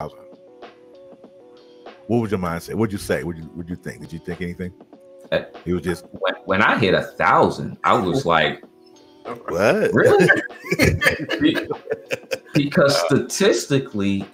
thousand, what was your mindset? What'd you say? What'd you What'd you think? Did you think anything? Uh, It was just When, when I hit a thousand, I was like, what? really? Because statistically,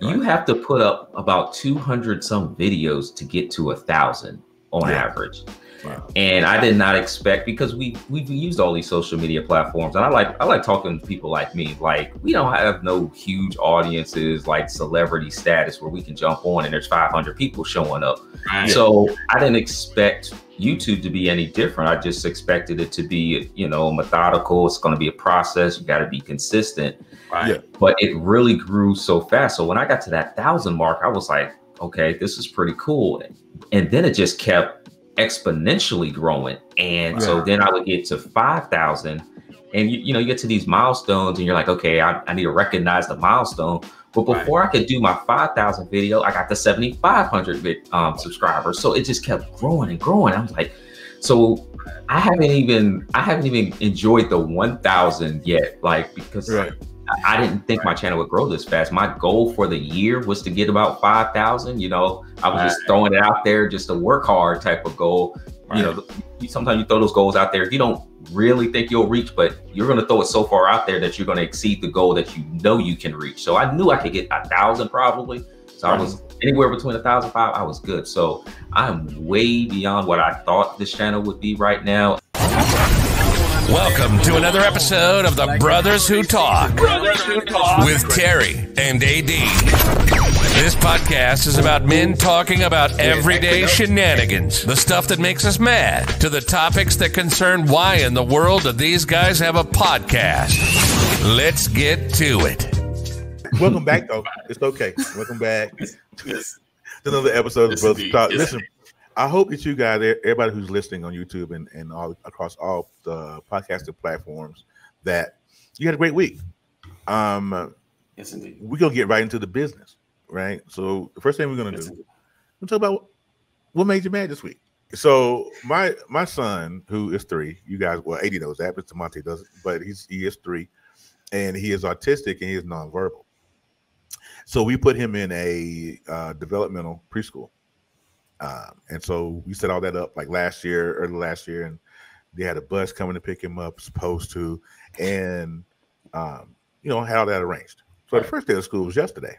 you have to put up about 200 some videos to get to a thousand on Yeah. average. Wow. And I did not expect because we we've used all these social media platforms, and I like I like talking to people like me. Like we don't have no huge audiences like celebrity status where we can jump on and there's 500 people showing up. So I didn't expect YouTube to be any different. I just expected it to be, you know, methodical. It's going to be a process. You got to be consistent. Right. Yeah. But it really grew so fast. So when I got to that thousand mark, I was like, okay, this is pretty cool. And then it just kept exponentially growing. And so then I would get to 5,000. And you, you know, you get to these milestones and you're like, okay, I, I need to recognize the milestone. But Right. before I could do my 5,000 video, I got the 7,500 um, subscribers. So it just kept growing and growing. I was like, so I haven't even, I haven't even enjoyed the 1,000 yet. Like, because Right. I- didn't think my channel would grow this fast. My goal for the year was to get about 5,000. You know, I was just throwing it out there, just a work hard type of goal. You know, sometimes you throw those goals out there. You don't really think you'll reach, but you're going to throw it so far out there that you're going to exceed the goal that you know you can reach. So I knew I could get a thousand probably. So I was anywhere between a thousand five. I was good. So I'm way beyond what I thought this channel would be right now. Welcome to another episode of the Brothers Who Talk with Terry and AD. This podcast is about men talking about everyday shenanigans, the stuff that makes us mad, to the topics that concern why in the world do these guys have a podcast. Let's get to it. Welcome back, though. It's okay. Welcome back to another episode of Yes, Brothers indeed. Talk. Listen, I hope that you guys, everybody who's listening on YouTube and, and all across all the podcasting platforms, that you had a great week. Um, Yes, indeed. we're gonna get right into the business, right? So the first thing we're gonna Yes, do, we're gonna talk about what made you mad this week. So my my son, who is three, you guys, well, AD knows that, but Monte doesn't, but he's he is three, and he is autistic and he is nonverbal. So we put him in a uh, developmental preschool, um, and so we set all that up like last year, early last year, and they had a bus coming to pick him up, supposed to, and um, you know had all that arranged. So the first day of school was yesterday,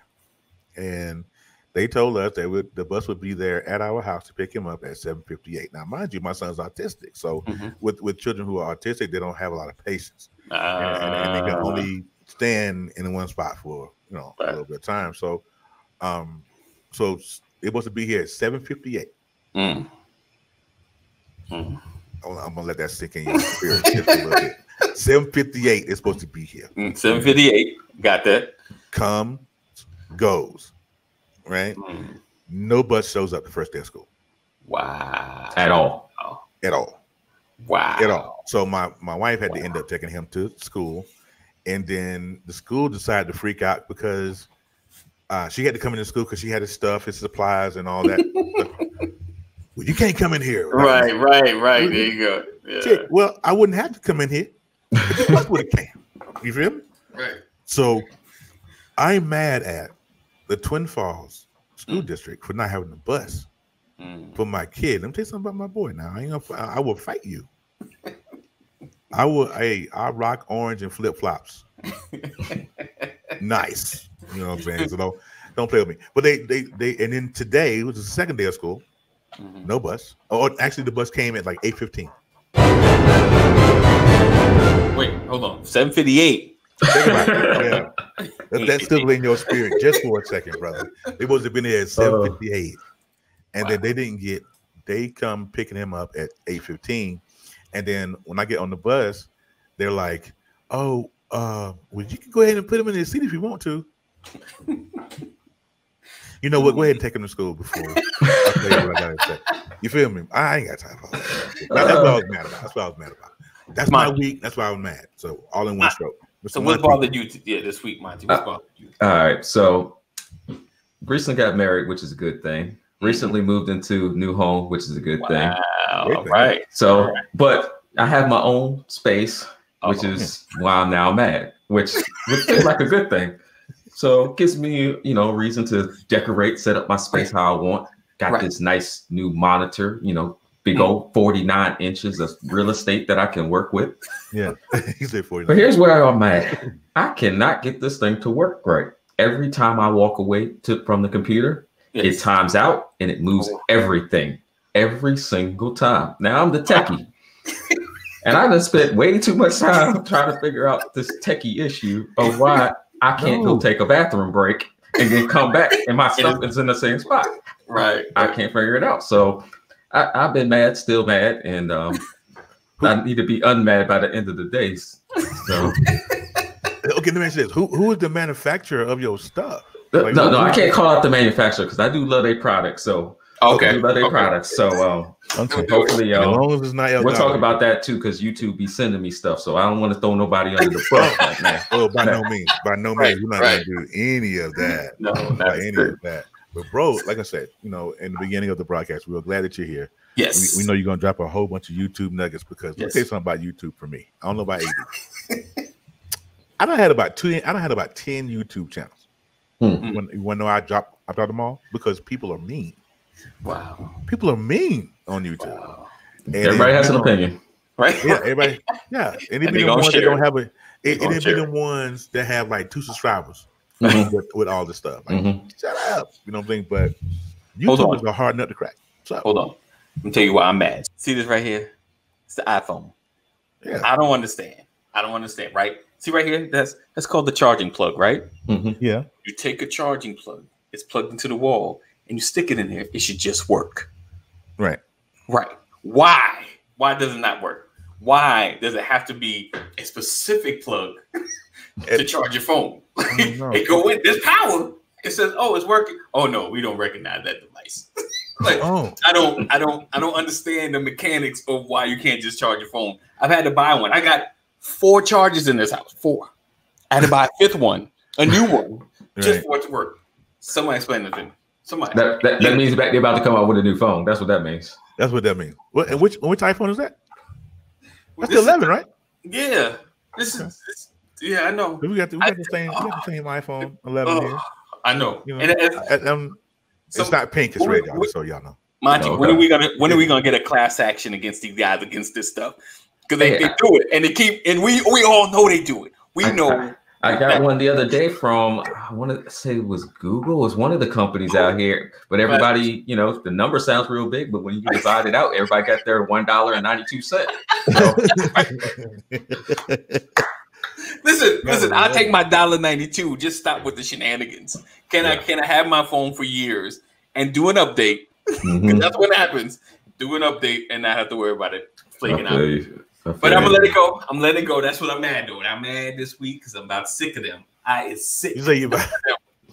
and they told us that would, the bus would be there at our house to pick him up at 7:58. Now, mind you, my son's autistic, so Mhm. with with children who are autistic, they don't have a lot of patience, and, and- and they can Uh, only stand in one spot for you know a little bit of time. So, um, so s- it was to be here at 7:58. mm. Mm. I'm I'm gonna let that sink in your spirit just a little bit. 7:58 is supposed to be here. Mm, 758. Got that. Comes, goes, right? Mm. No bus shows up the first day of school Wow. At all. at all. Wow. at all. So my my wife had to end up taking him to school, and then the school decided to freak out because uh, she had to come into school because she had his stuff, his supplies, and all that. well, you can't come in here. Right, right, right. There you go. Yeah. Shit, Well, I wouldn't have to come in here. The bus would have came. You feel me? Right. So I'm mad at the Twin Falls School Mm. District for not having a bus Mm. for my kid. Let me tell you something about my boy. Now I ain't gonna. I will fight you. I will. Hey, I rock orange and flip flops. nice. You know what I'm saying? So don't don't play with me. But they they they and then today it was the second day of school. Mhm. No bus. Oh, actually, the bus came at like eight fifteen. Wait, hold on. 758. Think about it. Yeah. Let that still in your spirit just for a second, brother. It was have been there at seven fifty eight, and then they didn't get. They come picking him up at eight fifteen, and then when I get on the bus, they're like, "Oh, uh, well, you can go ahead and put him in the seat if you want to." You know what? Go ahead and take him to school before I tell you what I gotta say. You feel me? I ain't got time for all that. That- That's what I was mad about. That's what I was mad about. That's my Monte. week. That's why I was mad. So all in one stroke. So what bothered you to, yeah, this week, Monte? What Uh, bothered you? All right. So recently got married, which is a good thing. Recently moved into new home, which is a good thing. Wow. Thing. right. So, but I have my own space, which Oh. is why I'm now mad, which which is like a good thing. So it gives me, you know, a reason to decorate, set up my space how I want. Got Right. this nice new monitor, you know, big Mm. old 49 inches of real estate that I can work with. Yeah, he said forty. But here's where I'm at. I cannot get this thing to work right. Every time I walk away to, from the computer, it times out and it moves Oh. everything every single time. Now I'm the techie. and I just spent way too much time trying to figure out this techie issue of why I can't No. go take a bathroom break and then come back and my stuff is in the same spot. Right. I can't figure it out. So I, I've been mad, still mad, and um, I need to be unmad by the end of the day. So Okay, let me ask you this: Who who is the manufacturer of your stuff? no, Like, no, who- I can't call out the manufacturer because I do love a product. So I Okay. do love their okay. products. So um, Okay. hopefully, As um, long as it's not We'll talk about that too, because YouTube be sending me stuff, so I don't want to throw nobody under the bus right now. Oh, by no means, by no Right, means, we're not right. gonna do any of that. No, By any good. of that. But bro, like I said, you know, in the beginning of the broadcast, we were glad that you're here. We, Yes. we know you're gonna drop a whole bunch of YouTube nuggets because let me say something about YouTube for me. I don't know about AD. I don't had about two. I don't had about ten YouTube channels. Hmm. When you want to know I dropped I dropped them all because people are mean. Wow. People are mean on YouTube. Wow. And Everybody has an opinion. Right. Yeah, everybody. Yeah, and it And be they the gonna ones that share don't have a. It, gonna it be the ones that have like two subscribers Mhm. with, with all this stuff. Like, Mhm. shut up. You know what I'm saying? But Hold YouTube on. is a hard nut to crack. So Hold on. Let me tell you why I'm mad. See this right here? It's the iPhone. yeah, I don't understand. I don't understand, right? See right here? That's that's called the charging plug, right? Mhm. yeah. You take a charging plug, it's plugged into the wall, and you stick it in there. It should just work. Right. Right. Why? Why does it not work? Why does it have to be a specific plug to It- charge your phone? I don't know. it go in. There's power. It says, "Oh, it's working." Oh no, we don't recognize that device. like, Oh, I don't, I don't, I don't understand the mechanics of why you can't just charge your phone. I've had to buy one. I got four charges in this house. Four. I had to buy a fifth one, a new one, just right. for it to work. Somebody explain it to me. Somebody. That, that, that means that they're about to come out with a new phone. That's what that means. That's what that means. What? And which which iPhone is that? That's This the 11, right? Yeah. This is. This, yeah, I know. We got the, we got the same. We got the same iPhone 11 here. Oh, I know. You know, and, and, Uh, um, so, it's not pink. It's we- red, y'all. we- So y'all know. Monte, Okay. when are we gonna when are we gonna get a class action against these guys against this stuff? Because they, Hey, they do it and they keep and we we all know they do it. We I- know. I got one the other day from I want to say it was Google. It was one of the companies out here, but everybody, you know, the number sounds real big, but when you divide it out, everybody got their one dollar and ninety two cent. Listen, listen. I'll take my dollar ninety two. Just stop with the shenanigans. Can I can I have my phone for years and do an update? Mhm. That's what happens. Do an update and not have to worry about it flaking out. Feel you. I feel But I'm gonna let it go. I'm letting it go. That's what I'm mad doing. I'm mad this week because I'm about sick of them. I is sick. you say you about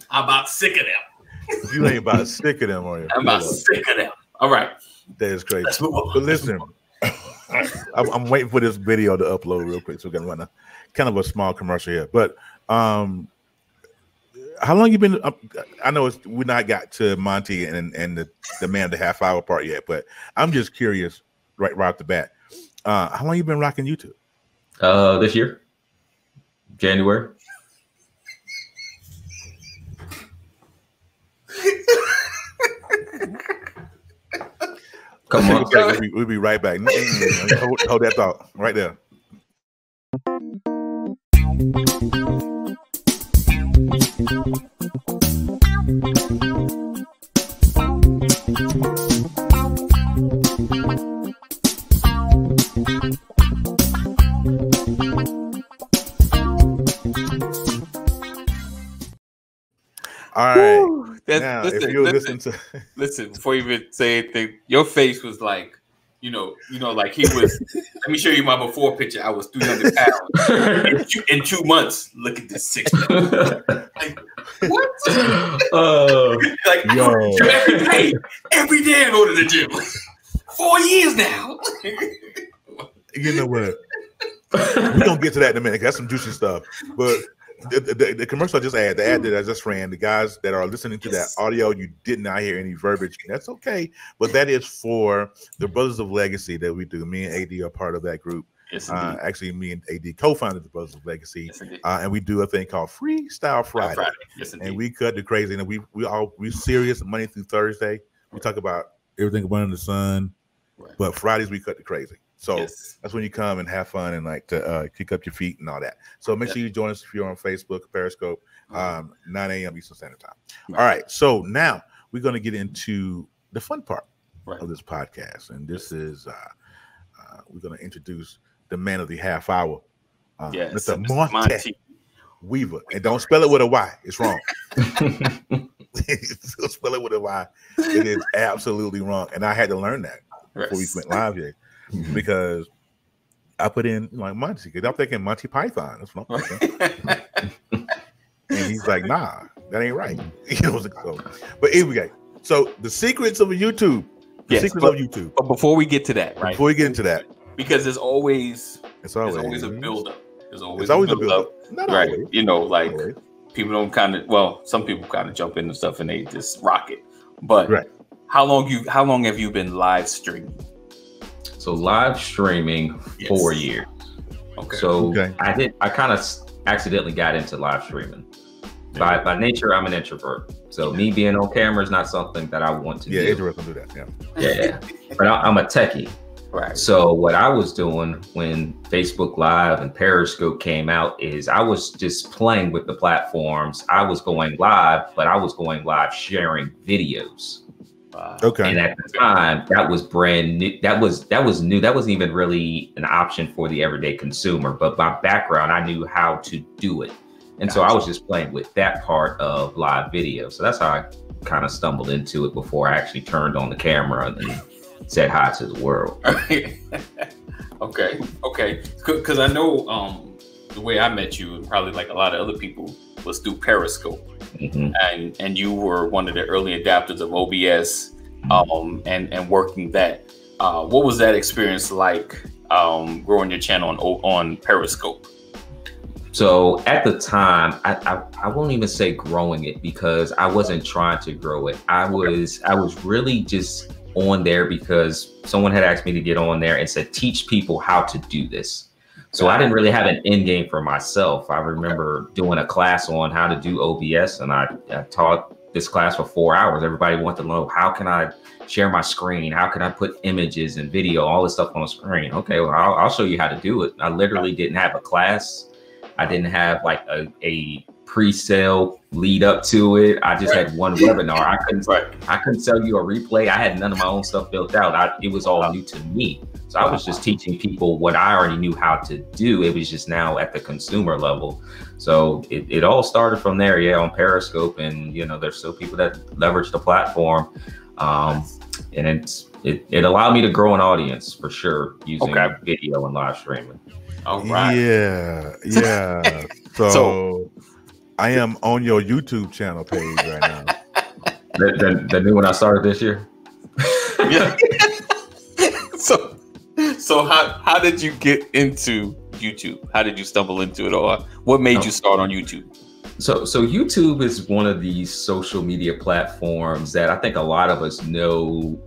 I'm about sick of them. you ain't about sick of them, are you? I'm about sick of them. All right. That is crazy. Let's move on. But listen, I'm, I'm waiting for this video to upload real quick, so we're gonna run a kind of a small commercial here. But um, how long you been? Uh, I know it's we not got to Monte and and the the man the half hour part yet, but I'm just curious right right off the bat. Uh, how long you been rocking YouTube? Uh, this year, January. Come on. We'll be, we'll be right back. Mm, hold, hold that thought right there. All right. Woo. That's, now, listen, if you listen, listen to listen, before you even say anything, your face was like, you know, you know, like he was. let me show you my before picture. I was 300 pounds in two, in two months. Look at this six. Like what? uh, Like Yo. every day, every day I go to the gym. Four years now. you know what? We're gonna get to that in a minute. That's some juicy stuff. But the, the, the commercial I just had, the ad that I just ran, the guys that are listening to Yes. that audio, you did not hear any verbiage. That's okay. But that is for the Brothers of Legacy that we do. Me and AD are part of that group. Yes, Uh, actually, me and AD co-founded the Brothers of Legacy, yes, uh, and we do a thing called Freestyle Friday. Friday. Yes, and we cut the crazy. And we we all we serious Monday through Thursday. We talk about everything under the sun, Right. but Fridays we cut the crazy. So yes. that's when you come and have fun and like to uh, kick up your feet and all that. So make Yeah. sure you join us if you're on Facebook, Periscope, um, 9 a.m. Eastern Standard Time. Right. All right. So now we're going to get into the fun part Right. of this podcast, and this is uh, uh, we're going to introduce the man of the half hour, uh, Yes. Mr. Monte Monty. Weaver, and don't spell it with a Y. It's wrong. Spell it with a Y. It is absolutely wrong, and I had to learn that before we went live here because I put in like Monty because I'm thinking Monty Python. That's what I'm thinking. and he's like, Nah, that ain't right. You know, so, but anyway. So the secrets of YouTube. The Yes, secrets but- of YouTube. but before we get to that, right? Before we get into that, because there's always it's there's always, always a buildup. There's always, It's always a build-up. build right? always. You know, like Always. people don't kind of well, some people kind of jump into stuff and they just rock it. But Right. how long you how long have you been live streaming? So live streaming Yes. four years. Okay. So Okay. I did. I kind of accidentally got into live streaming. By by nature, I'm an introvert. So me being on camera is not something that I want to do. Yeah, do. interesting do that. Yeah. Yeah, but I, I'm a techie. right. So what I was doing when Facebook Live and Periscope came out is I was just playing with the platforms. I was going live, but I was going live sharing videos. Wow. Okay. And at the time, that was brand new. That was that was new. That wasn't even really an option for the everyday consumer. But my background, I knew how to do it, and so I was just playing with that part of live video. So that's how I kind of stumbled into it before I actually turned on the camera and said hi to the world. okay. Okay. Because I know um the way I met you, and probably like a lot of other people, was through Periscope. Mhm. and and you were one of the early adapters of OBS um and and working that uh what was that experience like um growing your channel on on Periscope So at the time, I, I I won't even say growing it because I wasn't trying to grow it. I was I was really just on there because someone had asked me to get on there and said teach people how to do this. So I didn't really have an end game for myself. I remember doing a class on how to do OBS, and I, I taught this class for four hours. Everybody wanted to know how can I share my screen, how can I put images and video, all this stuff on the screen. Okay, well I'll, I'll show you how to do it. I literally didn't have a class. I didn't have like a, a pre-sale lead up to it. I just had one webinar. I couldn't right I couldn't sell you a replay. I had none of my own stuff built out. I, it was all new to me. So I was just teaching people what I already knew how to do. It was just now at the consumer level. So it, it all started from there, yeah, on Periscope. And, you know, there's still people that leverage the platform. Um, and it's, it, it allowed me to grow an audience for sure using Okay. video and live streaming. all right Yeah, yeah. So, So- I am on your YouTube channel page right now. The, the, the new one I started this year. yeah so how how did you get into YouTube how did you stumble into it or what made Oh. you start on YouTube So, so YouTube is one of these social media platforms that I think a lot of us know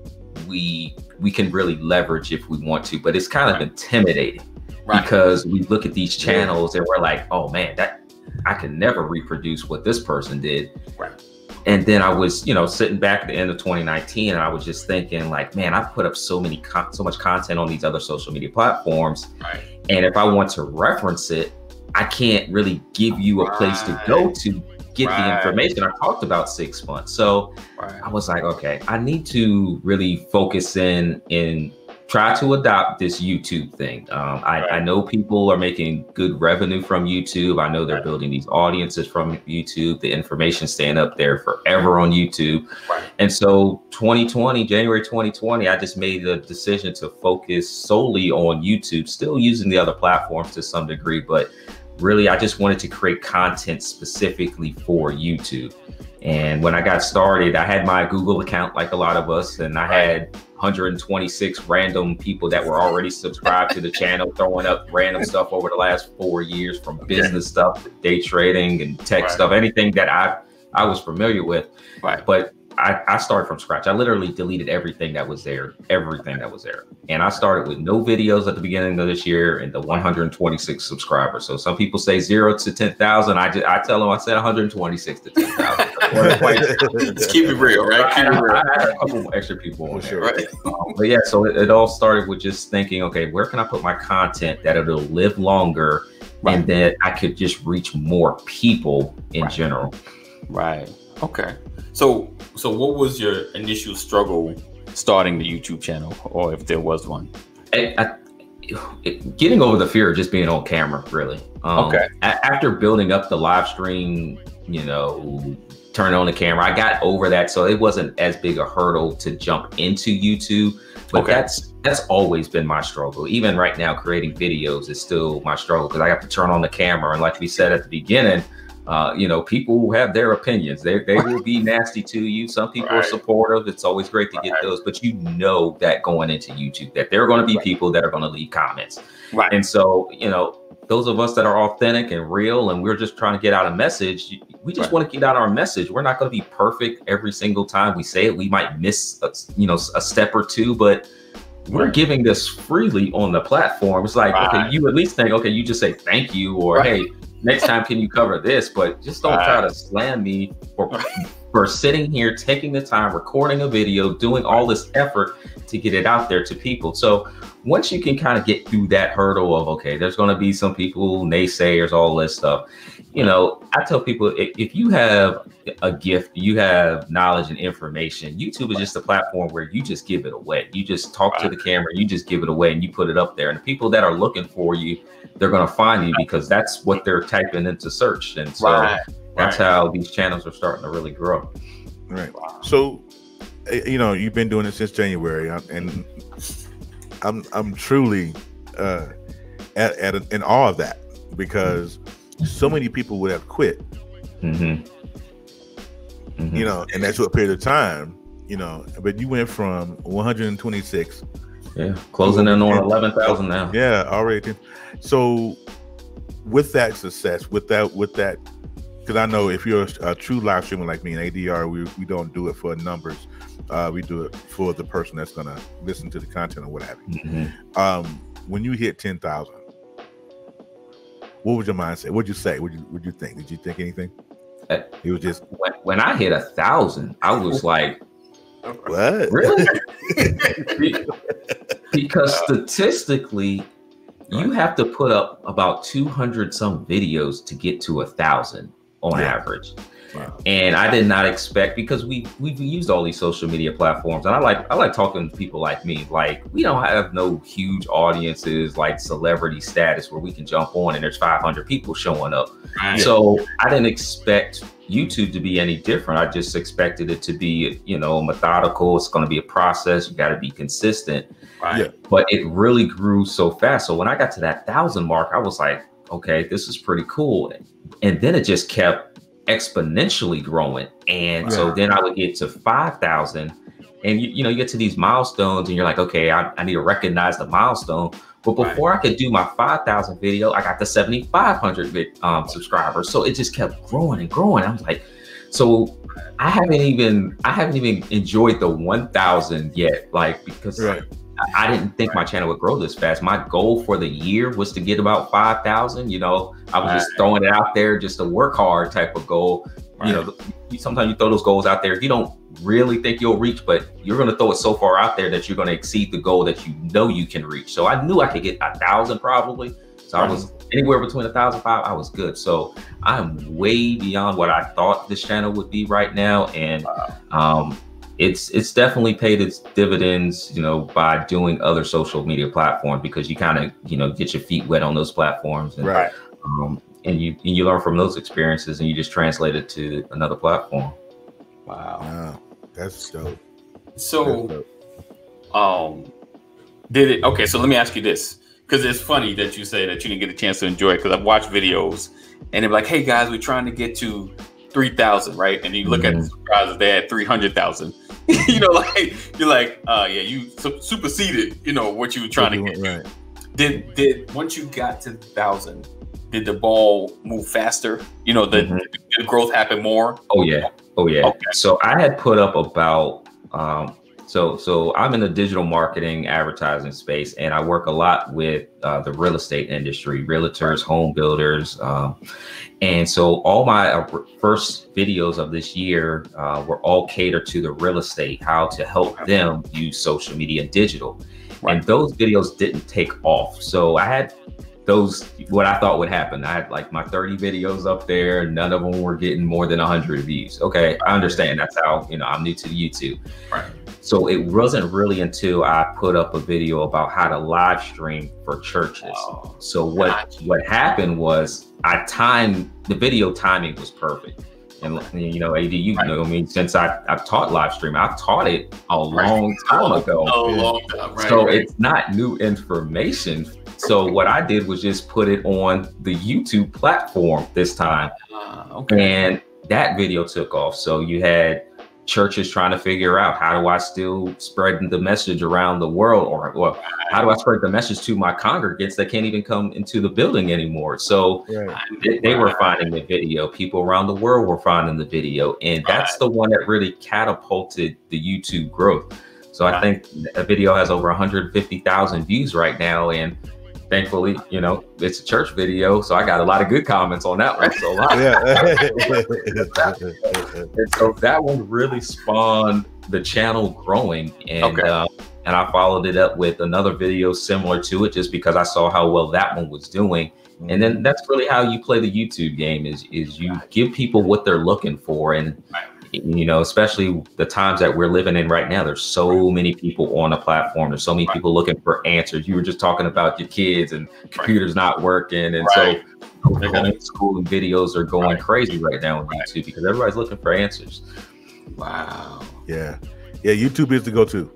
we we can really leverage if we want to, but it's kind of Right. intimidating right because we look at these channels and we're like, oh man, that I can never reproduce what this person did. Right. And then I was, you know, sitting back at the end of 2019, and I was just thinking, like, man, I've put up so many, con- so much content on these other social media platforms, right and if I want to reference it, I can't really give you a place to go to get Right. the information. I talked about six months. So right I was like, okay, I need to really focus in and try to adopt this YouTube thing. Um, I, I know people are making good revenue from YouTube. I know they're Right. building these audiences from YouTube. The information staying up there forever on YouTube. Right. And so 2020, January 2020, I just made the decision to focus solely on YouTube, still using the other platforms to some degree, but really I just wanted to create content specifically for YouTube. And when I got started, I had my Google account like a lot of us, and I had 126 random people that were already subscribed to the channel, throwing up random stuff over the last four years from business stuff to day trading and tech Right. stuff, anything that I I was familiar with. right But I, I started from scratch. I literally deleted everything that was there, everything that was there. And I started with no videos at the beginning of this year and the 126 subscribers. So some people say zero to 10,000. I just, I tell them I said 126 to 10,000. Let's keep it real, right? Keep it real. I had a couple extra people on there. sure. Right. Um, but yeah, so it, it all started with just thinking, okay, where can I put my content that it'll live longer Right. and that I could just reach more people in Right. general. Right. Okay. So so what was your initial struggle starting the YouTube channel, or if there was one? I, I, it- getting over the fear of just being on camera, really. Um, Okay. a- after building up the live stream, you know, turning on the camera, I got over that, so it wasn't as big a hurdle to jump into YouTube. But Okay. that's that's always been my struggle. Even right now, creating videos is still my struggle because I have to turn on the camera, and like we said at the beginning. Uh, you know, people have their opinions. They they will be nasty to you. Some people are supportive. It's always great to get Right. those, but you know that going into YouTube that there are going to be Right. people that are going to leave comments. Right. And so, you know, those of us that are authentic and real and we're just trying to get out a message, we just Right. want to get out our message. We're not going to be perfect every single time we say it. We might miss, a, you know, a step or two, but we're Right. giving this freely on the platform. It's like, okay, you at least think, okay, you just say thank you or Right. hey, next time can you cover this? But just don't try to slam me for for sitting here, taking the time, recording a video, doing all this effort to get it out there to people. So once you can kind of get through that hurdle of okay, there's going to be some people naysayers, all this stuff. You know, I tell people if, if you have a gift, you have knowledge and information. YouTube is just a platform where you just give it away. You just talk to the camera, you just give it away, and you put it up there. And the people that are looking for you, they're going to find you because that's what they're typing into search. And so Right. That's Right. how these channels are starting to really grow. Right. So, eh, you know, you've been doing it since January, uh, and I'm I'm truly uh, at, at in awe of that because so many people would have quit, Mm-hmm. Mm-hmm. you know, and that's what period of time, you know. But you went from 126, yeah, closing in on eleven thousand now. yeah, already. So, with that success, with that, with that, because I know if you're a, a true live streamer like me and ADR, we we don't do it for numbers. Uh, we do it for the person that's gonna listen to the content or what have you. Mhm. um when you hit 10,000 what was your mindset what'd you say what you would you think did you think anything Uh, it was just When, when I hit a thousand, I was like, what really? Because statistically, you have to put up about 200 some videos to get to a thousand on Yeah. average. Wow. And I did not expect because we we've used all these social media platforms, and I like I like talking to people like me. Like we don't have no huge audiences like celebrity status where we can jump on and there's 500 people showing up. Right. So I didn't expect YouTube to be any different. I just expected it to be, you know, methodical. It's going to be a process. You got to be consistent. Right. Yeah. But it really grew so fast. So when I got to that thousand mark, I was like, okay, this is pretty cool. And then it just kept exponentially growing. And so then I would get to 5,000. And you, you know, you get to these milestones and you're like, okay, I, I need to recognize the milestone. But Right. before I could do my 5,000 video, I got the 7,500 um, subscribers. So it just kept growing and growing. I was like, so I haven't even, I haven't even enjoyed the 1,000 yet. Like, because right I, didn't think my channel would grow this fast. My goal for the year was to get about 5,000. You know, I was just throwing it out there just to work hard type of goal. You know, sometimes you throw those goals out there. You don't really think you'll reach, but you're going to throw it so far out there that you're going to exceed the goal that you know you can reach. So I knew I could get a thousand probably. So I was anywhere between a thousand five. I was good. So I'm way beyond what I thought this channel would be right now, and um, it's it's definitely paid its dividends. You know, by doing other social media platforms because you kind of you know get your feet wet on those platforms, and, right um, and you and you learn from those experiences, and you just translate it to another platform. Wow. wow that's dope That's So, dope. um, did it? Okay, so let me ask you this, because it's funny that you say that you didn't get a chance to enjoy it. Because I've watched videos, and they're like, "Hey guys, we're trying to get to three thousand, right?" And you look at the Mhm. subscribers, they had three hundred thousand. you know, like you're like, "Uh, yeah, you su- superseded, you know, what you were trying to get." right Did did once you got to thousand, did the ball move faster? You know, the, Mhm. did the growth happen more? Oh yeah, oh yeah. Okay. So I had put up about um, so so I'm in the digital marketing advertising space, and I work a lot with uh, the real estate industry, realtors, home builders, um, and so all my uh, first videos of this year uh, were all catered to the real estate, how to help them use social media digital, and those videos didn't take off. So I had those what I thought would happen. I had like my 30 videos up there, none of them were getting more than 100 views. Okay, I understand. That's how, you know, I'm new to YouTube. Right. So it wasn't really until I put up a video about how to live stream for churches. Oh, So what gotcha. what happened was I timed the video timing was perfect. And you know, AD, you Right. know, I mean, since I I've taught live stream, I've taught it a long time ago. Oh, long time. Right, so right. it's not new information. So what I did was just put it on the YouTube platform this time, Ah, okay. and that video took off. So you had churches trying to figure out how do I still spread the message around the world, or well, how do I spread the message to my congregants that can't even come into the building anymore? So Right. they, they were finding the video. People around the world were finding the video, and that's the one that really catapulted the YouTube growth. So I think a video has over 150,000 views right now, and thankfully, you know, it's a church video, so I got a lot of good comments on that one. So a lot. Yeah. And so that one really spawned the channel growing, and Okay. uh, and I followed it up with another video similar to it, just because I saw how well that one was doing. And then that's really how you play the YouTube game is is you give people what they're looking for, and you know, especially the times that we're living in right now. There's so many people on the platform. There's so many people looking for answers. You were just talking about your kids and computers not working, and Right. so homeschooling videos are going Right. crazy right now on YouTube because everybody's looking for answers. Wow. yeah. Yeah. YouTube is the go-to.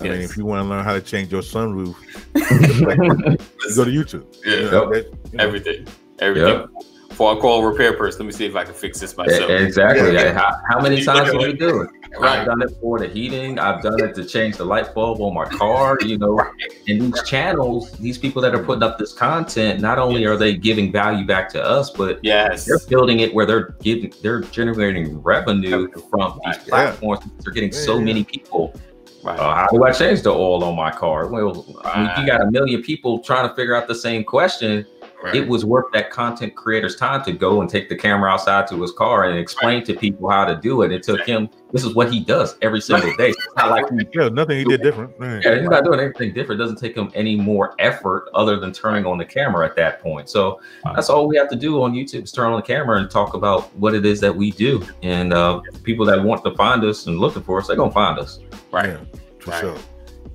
I mean, if you want to learn how to change your sunroof, you go to YouTube. Yeah. You know, that- you know, Everything. Everything. Before I call a repair person, let me see if I can fix this myself. Exactly. Yeah. How, how many times have you do it? I've Right. done it for the heating. I've done it to change the light bulb on my car. You know, and these channels, these people that are putting up this content, not only are they giving value back to us, but Yes. they're building it where they're giving, they're generating revenue from these Yeah. platforms. They're getting so Yeah. many people. Right. Uh, how do I change the oil on my car? Well, I mean, you got a million people trying to figure out the same question, right. it was worth that content creator's time to go and take the camera outside to his car and explain to people how to do it. It took him. This is what he does every single day. It's not like he, Yeah, nothing he did different. Right. yeah, he's not doing anything different. It doesn't take him any more effort other than turning on the camera at that point. So that's all we have to do on YouTube is turn on the camera and talk about what it is that we do. And uh, people that want to find us and looking for us, they're gonna find us. right. Yeah, for Right. sure.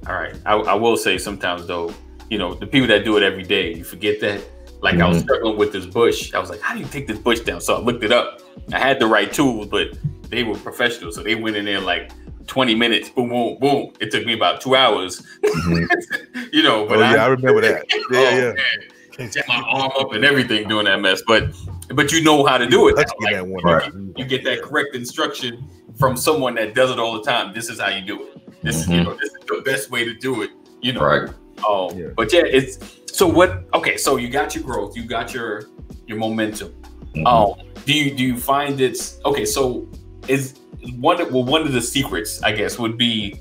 All right. I, I will say sometimes though, you know, the people that do it every day, you forget that. Like I was Mhm. struggling with this bush. I was like, how do you take this bush down? So I looked it up. I had the right tools, but they were professional. So they went in there like 20 minutes, boom, boom, boom. It took me about two hours. Mm-hmm. you know, but oh yeah, I remember that. Oh, Yeah, yeah. man. Set my arm up and everything doing that mess. But but you know how to do it. Like, that one. Right. you get that correct instruction from someone that does it all the time. This is how you do it. This is you mm-hmm. know this is the best way to do it. You know. Right. Oh, Yeah. but yeah, it's so what? Okay, so you got your growth, you got your your momentum. Mhm. Um, do you do you find it's okay? So is one well one of the secrets, I guess, would be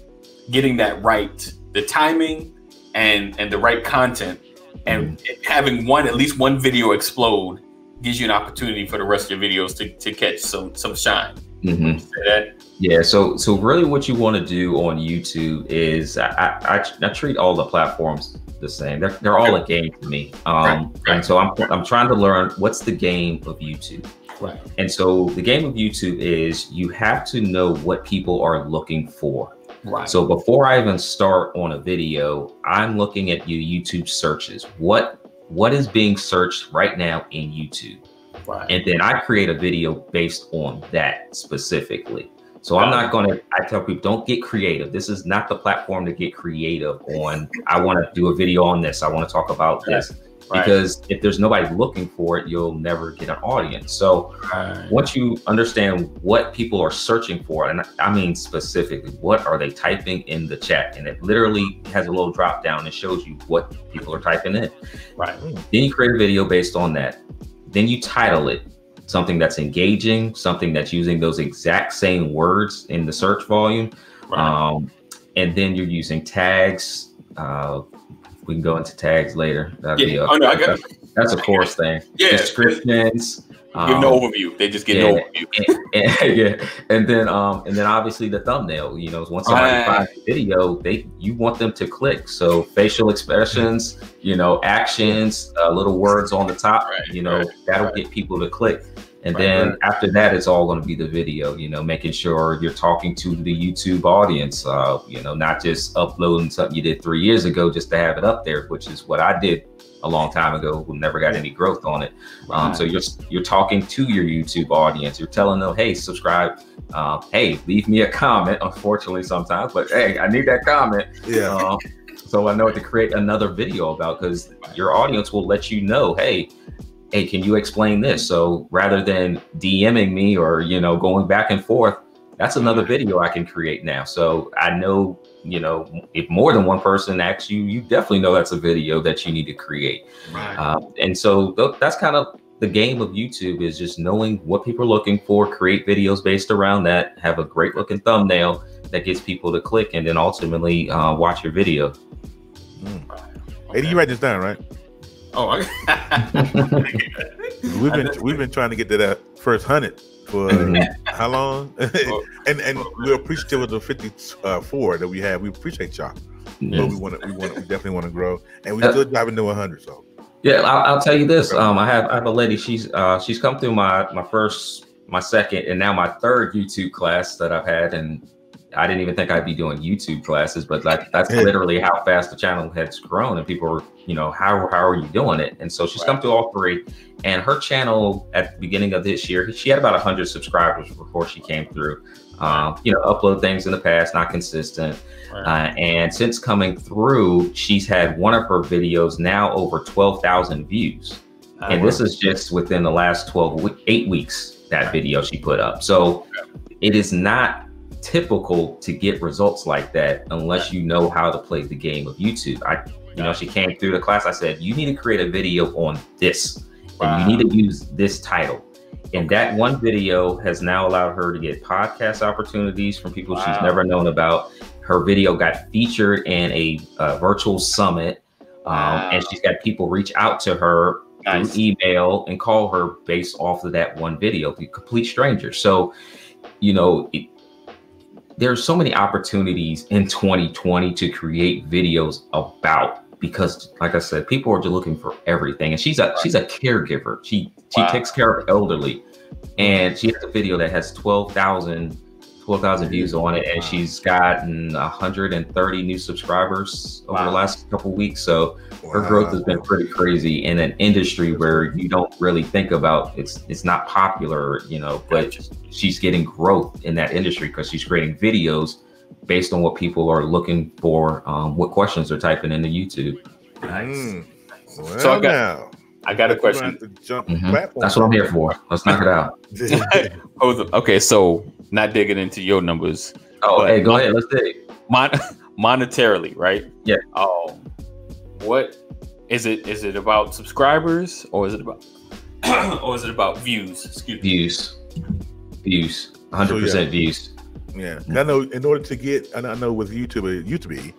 getting that right, the timing and and the right content, and having one at least one video explode gives you an opportunity for the rest of your videos to, to catch some some shine. Mhm. That Yeah, so so really, what you want to do on YouTube is I, I, I treat all the platforms the same. They're, they're all a game to me. Um, Right, right. and so I'm I'm trying to learn what's the game of YouTube. right, And so the game of YouTube is you have to know what people are looking for. right, So before I even start on a video, I'm looking at your YouTube searches. What what is being searched right now in YouTube? right, and then I create a video based on that specifically. So I'm not going to, I tell people, don't get creative. This is not the platform to get creative on. I want to do a video on this. I want to talk about this. Right. because if there's nobody looking for it, you'll never get an audience. So Right. once you understand what people are searching for, and I mean specifically, what are they typing in the chat? And it literally has a little drop down and shows you what people are typing in. Right. Then you create a video based on that. Then you title it something that's engaging, something that's using those exact same words in the search volume. Right. Um, and then you're using tags. Uh, we can go into tags later. That'd be Yeah. a, Oh, no, I got- that's, a course thing. Yeah. Descriptions. Give no um, overview. They just get yeah. no overview. and, and- yeah, and then um, and then obviously the thumbnail. You know, once somebody Right. finds the video, they you want them to click. So facial expressions, you know, actions, uh, little words on the top. Right, you know, right, that'll get people to click. And then after that, it's all going to be the video. You know, making sure you're talking to the YouTube audience. Uh, you know, not just uploading something you did three years ago just to have it up there, which is what I did a long time ago. Who never got any growth on it. Um, so you're you're talking to your YouTube audience. You're telling them, hey, subscribe. Uh, hey, leave me a comment. Unfortunately, sometimes, but hey, I need that comment. Yeah. Um, so I know what to create another video about because your audience will let you know, hey, hey, can you explain this? So rather than DMing me or you know going back and forth, that's another video I can create now. So I know, you know, if more than one person asks you, you definitely know that's a video that you need to create. Right. Uh, and so th- that's kind of the game of YouTube is just knowing what people are looking for, create videos based around that, have a great looking thumbnail that gets people to click, and then ultimately uh, watch your video. Eddie, you write this down, right? Oh, I, We've been we've been trying to get to that first hundred for Mhm. how long? and and we're appreciative of the fifty uh, that we have. We appreciate y'all, Yeah. but we want to we want we definitely want to grow, and we Uh, still driving to one hundred. So Yeah, I'll, I'll tell you this. Um, I have I have a lady. She's uh, she's come through my my first, my second, and now my third YouTube class that I've had, and I didn't even think I'd be doing YouTube classes, but like that's literally how fast the channel has grown, and people are, you know, how how are you doing it? And so she's come through all three, and her channel at the beginning of this year, she had about hundred subscribers before she came through. Um, you know, upload things in the past, not consistent. Uh, and since coming through, she's had one of her videos now over 12,000 views. and this is just within the last 12, we- eight weeks, that video she put up. So it is not typical to get results like that unless you know how to play the game of YouTube. I, you know, she came through the class. I said, you need to create a video on this, and you need to use this title. And that one video has now allowed her to get podcast opportunities from people she's never known about. Her video got featured in a uh, virtual summit, um, Wow. and she's got people reach out to her Nice. through email and call her based off of that one video, the complete stranger. So, you know, it, there's so many opportunities in 2020 to create videos about because like I said, people are just looking for everything. And she's a she's a caregiver. She she Wow. takes care of elderly. And she has a video that has 12,000 12,000 views on it and Wow. she's gotten 130 new subscribers over the last couple weeks. So her growth has been pretty crazy in an industry where you don't really think about it's it's not popular, you know, but she's getting growth in that industry because she's creating videos based on what people are looking for, um, what questions they're typing into YouTube. Nice. Mm. Well, So I got- now I got a question. have to jump Mhm. That's what I'm here for. Let's knock it out. Okay, so not digging into your numbers, Oh, hey, go ahead. Let's dig. Mon- monetarily, right? Yeah. Oh, what is it? Is it about subscribers or is it about or is it about views? Excuse me. Views, views, 100 percent views. Yeah, I know. In order to get, and I know with YouTube, it used to be,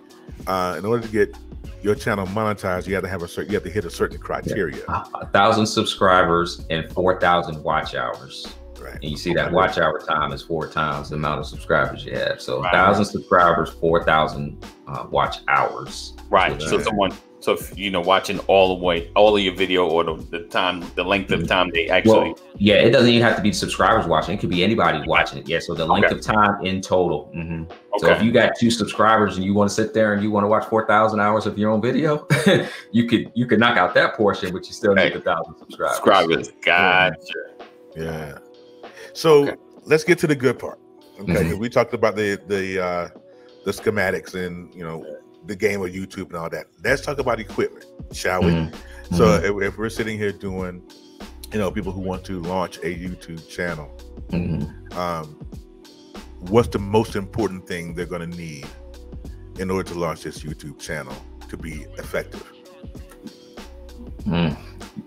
uh, in order to get your channel monetized, you have to have a certain, you have to hit a certain criteria. A thousand subscribers and 4,000 watch hours. Right. And you see that watch hour time is four times the amount of subscribers you have. So Right. 1,000 subscribers, 4,000 uh, watch hours. Right. So So someone, so if you know, watching all the way, all of your video or the, the time, the length of time they actually. Well, yeah, it doesn't even have to be subscribers watching. It could be anybody watching it. Yeah. So the length Okay. of time in total. Mhm. So if you got two subscribers and you want to sit there and you want to watch 4,000 hours of your own video, you could you could knock out that portion, but you still need Right. the thousand subscribers. Subscribers. Gotcha. Yeah. So Okay. let's get to the good part. Okay, Mhm. 'cause we talked about the the uh, the schematics and you know the game of YouTube and all that. Let's talk about equipment, shall we? Mhm. So Mhm. if, if we're sitting here doing, you know, people who want to launch a YouTube channel, Mhm. um, what's the most important thing they're going to need in order to launch this YouTube channel to be effective? Mm.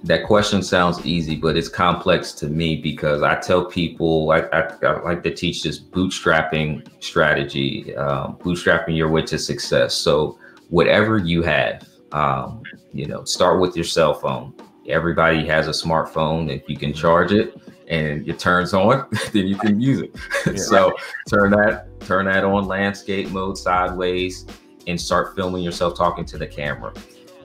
That question sounds easy, but it's complex to me because I tell people I, I, I like to teach this bootstrapping strategy, um, bootstrapping your way to success. So whatever you have, um, you know, start with your cell phone. Everybody has a smartphone. If you can charge it and it turns on, then you can use it. so turn that turn that on landscape mode sideways and start filming yourself talking to the camera.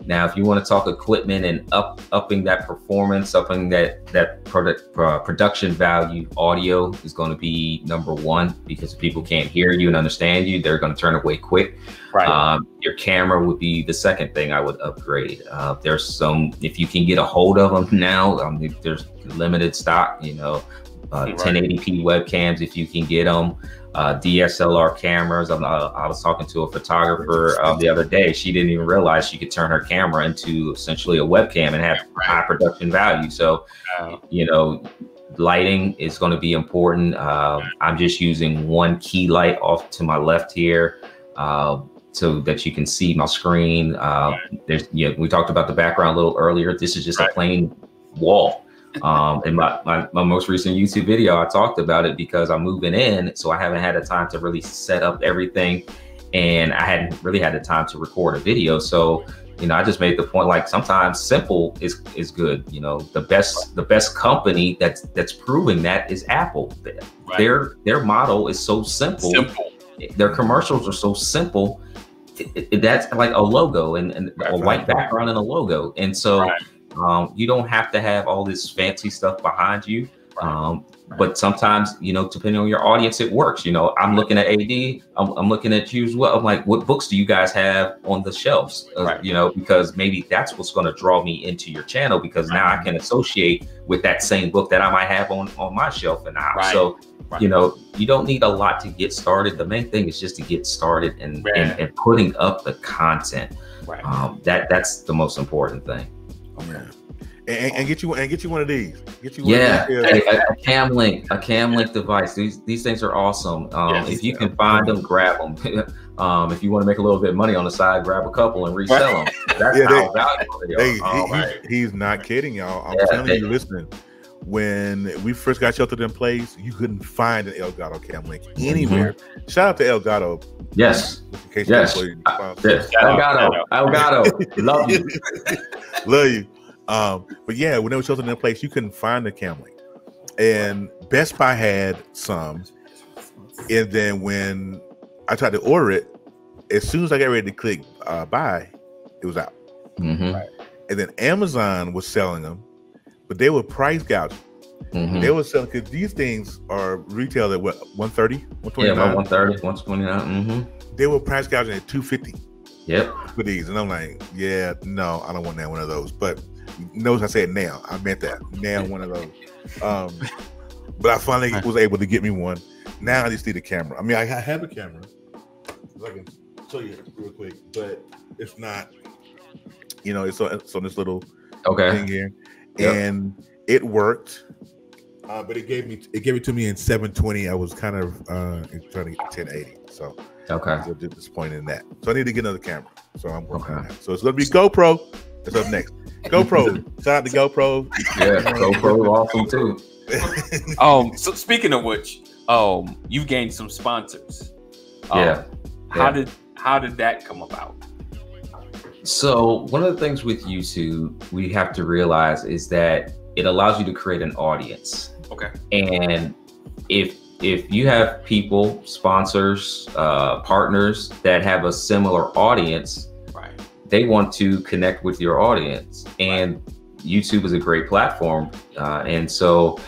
Now, if you want to talk equipment and up upping that performance, upping that that product uh, production value, audio is going to be number one because if people can't hear you and understand you, they're going to turn away quick. Right. Um, your camera would be the second thing I would upgrade. Uh, there's some if you can get a hold of them now. Um, there's limited stock. You know, uh, Right. 1080p webcams if you can get them. Uh, DSLR cameras. I'm, uh, I was talking to a photographer um, the other day. She didn't even realize she could turn her camera into essentially a webcam and have high production value. So, you know, lighting is going to be important. Uh, I'm just using one key light off to my left here. Uh, so that you can see my screen. Uh, there's, yeah, we talked about the background a little earlier. This is just a plain wall. Um, in my, my, my most recent YouTube video, I talked about it because I'm moving in, so I haven't had the time to really set up everything, and I hadn't really had the time to record a video. So, you know, I just made the point like sometimes simple is is good. You know, the best the best company that's that's proving that is Apple. right. Their their model is so simple. simple. Their commercials are so simple. That's like a logo and, and Right, a white right. background and a logo, and so. Um, you don't have to have all this fancy stuff behind you. Right. Um, but sometimes, you know, depending on your audience, it works. You know, I'm looking at AD, I'm, I'm looking at you as well. I'm like, what books do you guys have on the shelves? Uh, Right. You know, because maybe that's what's going to draw me into your channel because now I can associate with that same book that I might have on on my shelf the. Right. So, Right. you know, you don't need a lot to get started. The main thing is just to get started and Right. and, and putting up the content. Right. Um, that that's the most important thing. Yeah. And, and get you and get you one of these. Get you one Yeah, of these. a, a cam link, a cam link device. These these things are awesome. Um, Yes. if you can find them, grab them. um, if you want to make a little bit of money on the side, grab a couple and resell them. That's Yeah, they- how valuable they are. Hey, he- right. he's, he's not kidding, y'all. I'm Yeah, telling they- you, listening. When we first got sheltered in place, you couldn't find an Elgato cam link anywhere. Shout out to Elgato. yes, in case Yes. you yes. Shout out, Elgato, Elgato, love you. Love you. Um, but yeah, when they were sheltered in place, you couldn't find the cam link. And Best Buy had some. And then when I tried to order it, as soon as I got ready to click uh, buy, it was out. Mhm, And then Amazon was selling them, but they were price gouging. mhm. They were selling because these things are retailed at what 130, Yeah, 129. about 130, 129. Mm-hmm. They were price gouging at 250 Yep. for these. And I'm like, yeah, no, I don't want that one of those. But notice I said now. I meant that. Now one of those. Um, but I finally was able to get me one. Now I just need a camera. I mean, I I have a camera. I can show you real quick, but it's not, you know, it's on, it's on this little Okay. thing here, Yep. and it worked. Uh, but it gave me it gave it to me in 720. I was kind of uh trying to get 1080, so Okay. I was a bit disappointed in that. So I need to get another camera. So I'm working on that. So it's gonna be GoPro. That's up next. GoPro. Shout out to GoPro. Yeah, GoPro is awesome too. Um. So speaking of which, um, you gained some sponsors. Um, Yeah. How did how did that come about? So one of the things with YouTube we have to realize is that it allows you to create an audience. Okay. And if if you have people, sponsors, uh, partners that have a similar audience, Right. they want to connect with your audience. And YouTube is a great platform. Uh, and so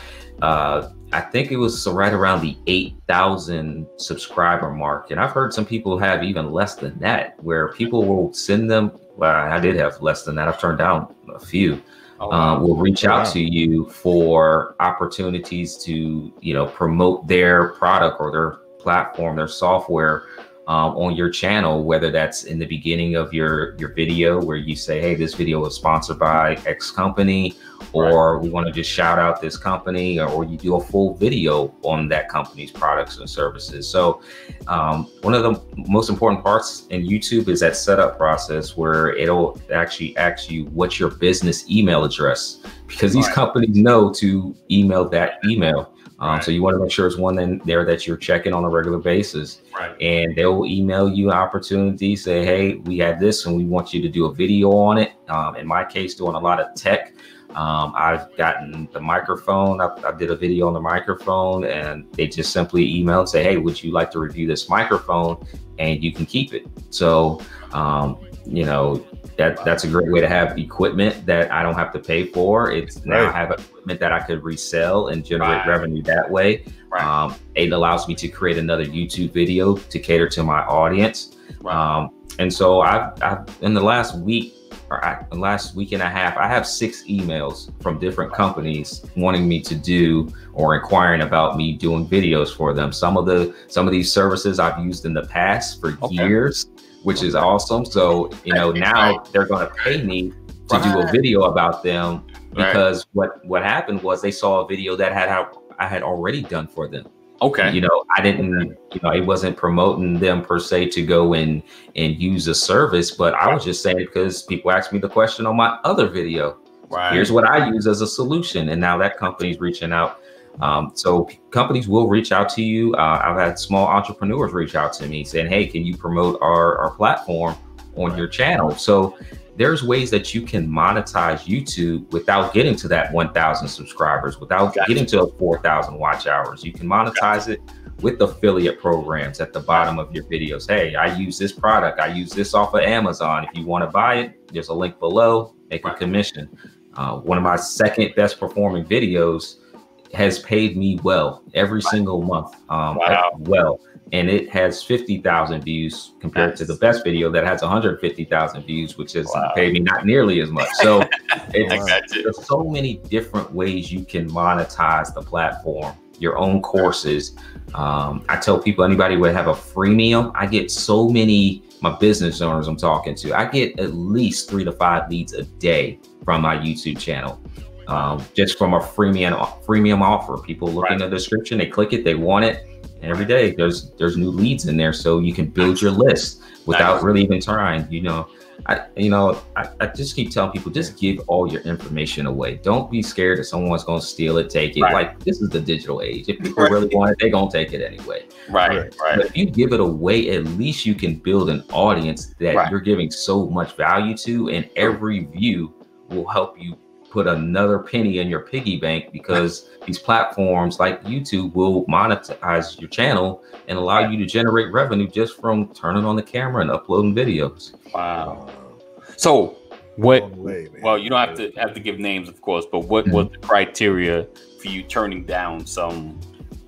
uh, I think it was right around the 8,000 subscriber mark. And I've heard some people have even less than that, where people will send them. Well, I did have less than that. I've turned down a few Oh, uh, will reach out Wow. to you for opportunities to you know promote their product or their platform their software um, on your channel, whether that's in the beginning of your your video where you say, "Hey, this video is sponsored by X company," or right. we want to just shout out this company, or, or, you do a full video on that company's products and services. So, um, one of the most important parts in YouTube is that setup process where it'll actually ask you what's your business email address because these right. companies know to email that email. Um, right. So you want to make sure it's one in there that you're checking on a regular basis. Right. And they'll email you an opportunity, say, hey, we have this and we want you to do a video on it. Um, in my case, doing a lot of tech. Um, I've gotten the microphone. I, I, did a video on the microphone and they just simply email and say, hey, would you like to review this microphone? And you can keep it. So, um, you know, that that's a great way to have equipment that I don't have to pay for. It's now I have equipment that I could resell and generate right. revenue that way. Right. Um, it allows me to create another YouTube video to cater to my audience. Right. Um, and so I've, I've, in the last week or I, last week and a half, I have six emails from different companies wanting me to do or inquiring about me doing videos for them. Some of the some of these services I've used in the past for okay. years which is awesome. So, you know, now they're going to pay me to right. do a video about them because right. what what happened was they saw a video that had how I had already done for them. Okay. You know, I didn't, you know, it wasn't promoting them per se to go and and use a service, but I was just saying because people asked me the question on my other video. Right. Here's what I use as a solution. And now that company's reaching out um, so companies will reach out to you. Uh, I've had small entrepreneurs reach out to me saying, "Hey, can you promote our, our platform on your channel?" So there's ways that you can monetize YouTube without getting to that 1,000 subscribers, without gotcha. getting to 4,000 watch hours. You can monetize gotcha. it with affiliate programs at the bottom of your videos. Hey, I use this product. I use this off of Amazon. If you want to buy it, there's a link below. Make a commission. Uh, one of my second best performing videos has paid me well every single month. Um, wow. well, and it has 50,000 views compared nice. to the best video that has 150,000 views, which has wow. paid me not nearly as much. So there's so many different ways you can monetize the platform, your own courses. Um, I tell people, anybody would have a freemium. I get so many, my business owners I'm talking to, I get at least three to five leads a day from my YouTube channel um, just from a freemium freemium offer. People look right. in the description, they click it, they want it. And every day there's there's new leads in there, so you can build your list without nice. really even trying. You know, I you know I, I just keep telling people just give all your information away. Don't be scared that someone's gonna steal it, take it. Right. Like this is the digital age. If people right. really want it, they're gonna take it anyway. Right, right. But if you give it away, at least you can build an audience that you're giving so much value to, and every view will help you put another penny in your piggy bank because these platforms like YouTube will monetize your channel and allow you to generate revenue just from turning on the camera and uploading videos. Wow. So what way, well you don't have to have to give names of course, but what mm-hmm. was the criteria for you turning down some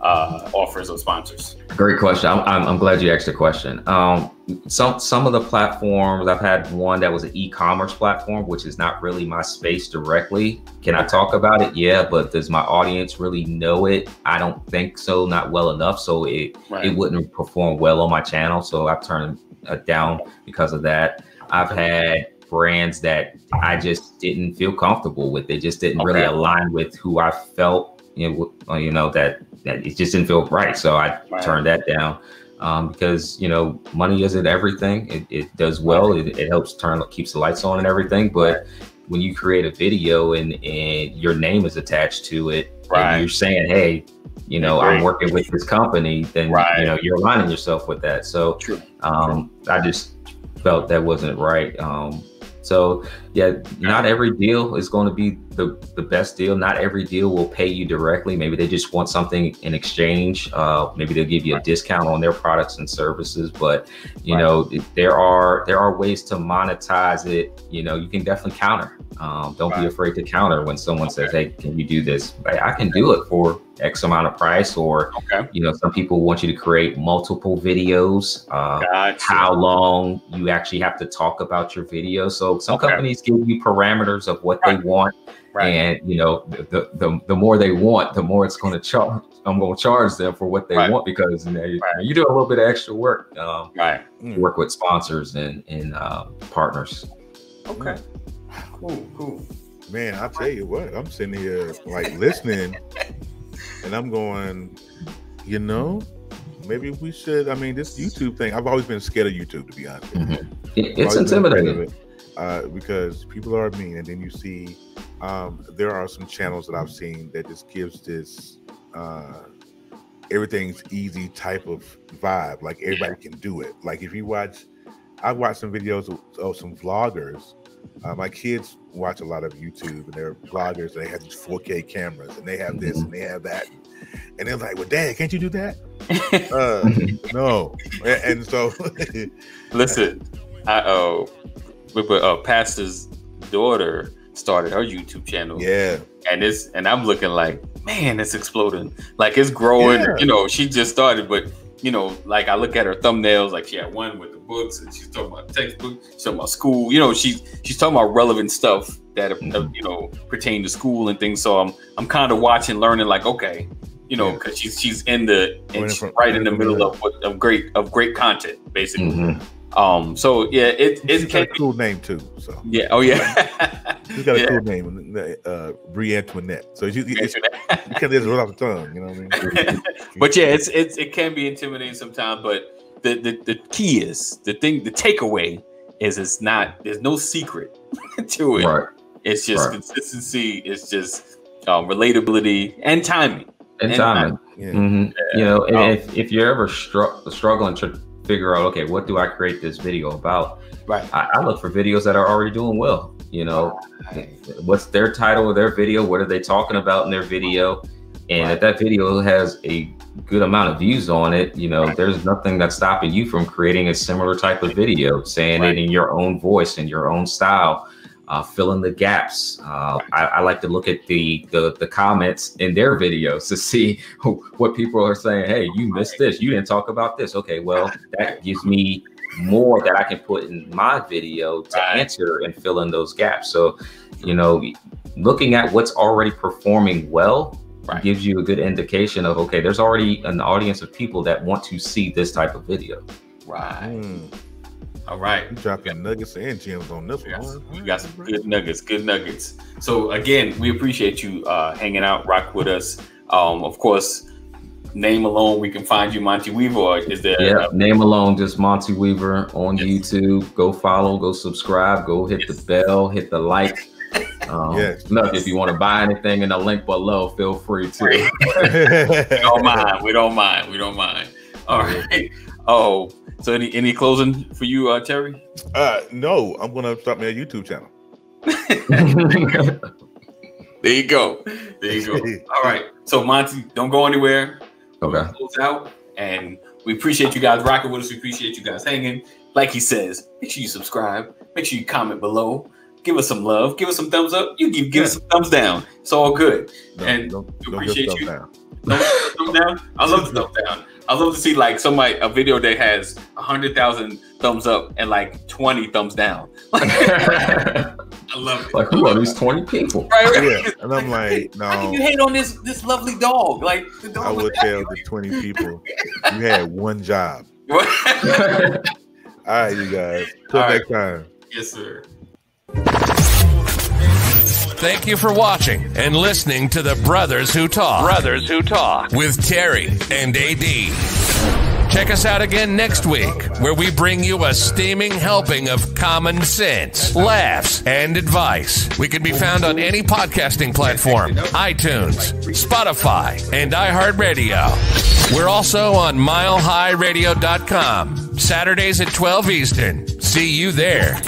uh, offers or sponsors? Great question. I'm, I'm, I'm, glad you asked the question. Um, some some of the platforms I've had one that was an e-commerce platform, which is not really my space directly. Can I talk about it? Yeah, but does my audience really know it? I don't think so, not well enough. So it right. it wouldn't perform well on my channel. So I've turned it down because of that. I've had brands that I just didn't feel comfortable with. They just didn't okay. really align with who I felt, you know, you know that that it just didn't feel right. So I turned that down um, because you know money isn't everything. It, it does well. It, it, helps turn keeps the lights on and everything. But when you create a video and and your name is attached to it, right. and you're saying, hey, you know, I'm working with this company, then right. you know you're aligning yourself with that. So um, I just felt that wasn't right. Um, so yeah, not every deal is going to be the, the best deal. Not every deal will pay you directly. Maybe they just want something in exchange. Uh, maybe they'll give you a discount on their products and services. But you right. know, there are there are ways to monetize it. You know, you can definitely counter. Um, don't right. be afraid to counter when someone okay. says, "Hey, can you do this?" I can do it for X amount of price, or okay. you know, some people want you to create multiple videos. Uh, gotcha. How long you actually have to talk about your video. So some okay. companies give you parameters of what right. they want Right. And you know, the, the the more they want, the more it's going to charge. I'm going to charge them for what they Right. want because you know you, Right. you do a little bit of extra work. Um, Right. Mm. work with sponsors and and uh, partners. Okay. Cool. Cool. Man, I'll tell you what, I'm sitting here like listening and I'm going, you know, maybe we should. I mean, this YouTube thing, I've always been scared of YouTube, to be honest. It, it's Always been afraid of intimidating. it, uh, because people are mean, and then you see um, there are some channels that I've seen that just gives this uh, everything's easy type of vibe. Like everybody can do it. Like if you watch, I've watched some videos of, of some vloggers. Uh, my kids watch a lot of YouTube, and they're vloggers. And they have these 4K cameras, and they have this and they have that, and they're like, "Well, Dad, can't you do that?" uh, no, and, and so Listen, I oh, but, but uh, pastor's daughter started her YouTube channel. yeah, and it's and I'm looking like, man, it's exploding. Like it's growing. Yeah. You know, she just started, but you know, like I look at her thumbnails, like she had one with the books, and she's talking about textbook, she's talking about school. You know, she's she's talking about relevant stuff that Mhm. you know pertain to school and things. So I'm I'm kind of watching, learning, like okay, you know, because she's she's in the and she's right in the middle of what of great of great content, basically. Mhm. Um, so yeah, it it got a cool name too. So yeah, oh yeah. she's got a Yeah. cool name, uh, Brie Antoinette. So she, you can't just roll off the tongue. You know what I mean? but yeah, it's it's it can be intimidating sometimes. But the, the the key is the thing. The takeaway is it's not. There's no secret to it. Right. It's just Right. consistency. It's just um, relatability and timing. And And timing. yeah. hmm You know, and Um, if, if you're ever stru- struggling to figure out, okay, what do I create this video about? Right. I, I look for videos that are already doing well. You know, what's their title of their video? What are they talking about in their video? And Right. if that video has a good amount of views on it, you know, there's nothing that's stopping you from creating a similar type of video, saying Right. it in your own voice and your own style. Uh, fill in the gaps. Uh, I, I like to look at the, the the comments in their videos to see what people are saying. Hey, you missed this. You didn't talk about this. Okay, well, that gives me more that I can put in my video to Right. answer and fill in those gaps. So, you know, looking at what's already performing well Right. gives you a good indication of okay, there's already an audience of people that want to see this type of video. Right. Mm, All right. you dropping nuggets and gems on this We got, one. we got some good nuggets, good nuggets. So again, we appreciate you uh, hanging out, rock with us. Um, of course, name alone, we can find you, Monte Weaver. Is there? Yeah, name alone, just Monte Weaver on YouTube. Go follow, go subscribe, go hit the bell, hit the like. Um, Yes. Look, if you want to buy anything in the link below, feel free to. we don't mind. We don't mind. We don't mind. All right. Oh, so any any closing for you, uh, Terry? uh, no, I'm gonna start my YouTube channel. There you go. There you go. All right. So Monte, don't go anywhere. okay. Close out, and we appreciate you guys rocking with us. We appreciate you guys hanging. Like he says, make sure you subscribe. Make sure you comment below. Give us some love. Give us some thumbs up. You give give us some thumbs down. It's all good. Don't, And don't, we don't appreciate just you. thumb down. Thumbs, thumbs down. I love the thumbs down. I love to see like somebody a video that has a hundred thousand thumbs up and like twenty thumbs down. I love it. like, who are these 20 people? Right, right. Yeah, and I'm like, no. How can no. you hate on this this lovely dog? Like the dog I would tell the 20 people you had one job. All right, you guys. Till All right. next time. yes, sir. Thank you for watching and listening to the Brothers Who Talk. Brothers Who Talk with Terry and AD. Check us out again next week, where we bring you a steaming helping of common sense, laughs, and advice. We can be found on any podcasting platform iTunes, Spotify, and iHeartRadio. We're also on milehighradio.com, Saturdays at 12 Eastern. See you there.